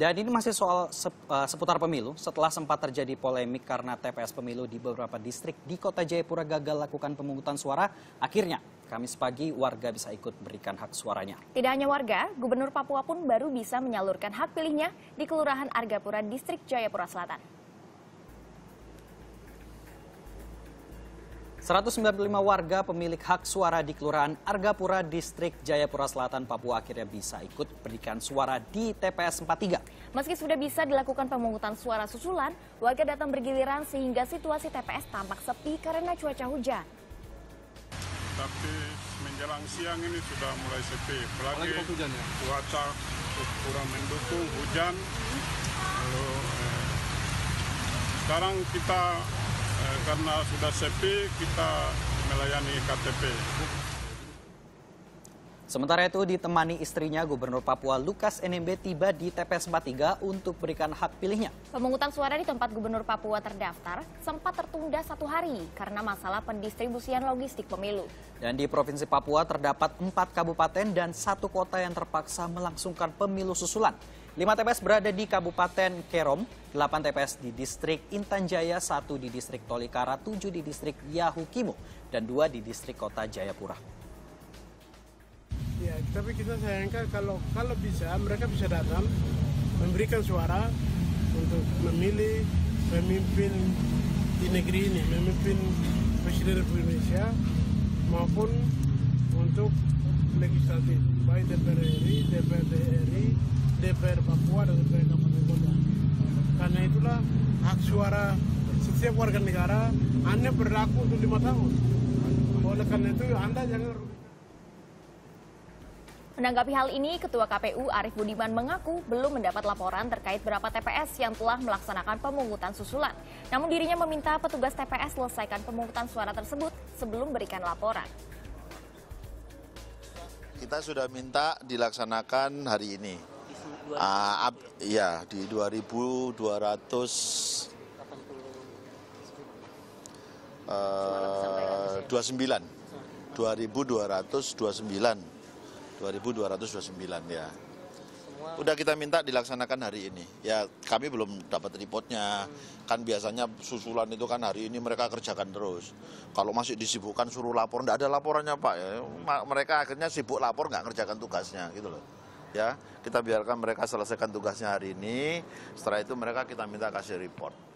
Dan ini masih soal uh, seputar pemilu. Setelah sempat terjadi polemik karena TPS pemilu di beberapa distrik di Kota Jayapura gagal lakukan pemungutan suara, akhirnya Kamis pagi warga bisa ikut berikan hak suaranya. Tidak hanya warga, Gubernur Papua pun baru bisa menyalurkan hak pilihnya di Kelurahan Argapura, Distrik Jayapura Selatan. 195 warga pemilik hak suara di Kelurahan Argapura, Distrik Jayapura Selatan, Papua akhirnya bisa ikut berikan suara di TPS 43. Meski sudah bisa dilakukan pemungutan suara susulan, warga datang bergiliran sehingga situasi TPS tampak sepi karena cuaca hujan. Tapi menjelang siang ini sudah mulai sepi, apalagi hujan ya? cuaca kurang mendukung hujan. Lalu eh, sekarang kita karena sudah sepi kita melayani KTP. Sementara itu ditemani istrinya Gubernur Papua Lukas NMB tiba di TPS 43 untuk berikan hak pilihnya. Pemungutan suara di tempat Gubernur Papua terdaftar sempat tertunda satu hari karena masalah pendistribusian logistik pemilu. Dan di Provinsi Papua terdapat empat kabupaten dan satu kota yang terpaksa melangsungkan pemilu susulan. 5 TPS berada di Kabupaten Kerom, 8 TPS di Distrik Intan Jaya, 1 di Distrik Tolikara, 7 di Distrik Yahukimo, dan 2 di Distrik Kota Jayapura. Ya, tapi kita sayangkan kalau kalau bisa mereka bisa datang memberikan suara untuk memilih pemimpin di negeri ini, memimpin Presiden Republik Indonesia maupun untuk legislatif, baik DPR RI, DPRD RI, DPR Papua dan DPR Kabupaten Kota. Karena itulah hak suara setiap warga negara hanya berlaku untuk lima tahun. Oleh karena itu Anda jangan Menanggapi hal ini, Ketua KPU Arief Budiman mengaku belum mendapat laporan terkait berapa TPS yang telah melaksanakan pemungutan susulan. Namun dirinya meminta petugas TPS selesaikan pemungutan suara tersebut sebelum berikan laporan. Kita sudah minta dilaksanakan hari ini. Uh, up, ya di 2200 uh, 29 2229 2229 ya. Udah kita minta dilaksanakan hari ini. Ya kami belum dapat reportnya. Kan biasanya susulan itu kan hari ini mereka kerjakan terus. Kalau masih disibukkan suruh lapor tidak ada laporannya pak. Ya mereka akhirnya sibuk lapor nggak kerjakan tugasnya gitu loh. Ya kita biarkan mereka selesaikan tugasnya hari ini. Setelah itu mereka kita minta kasih report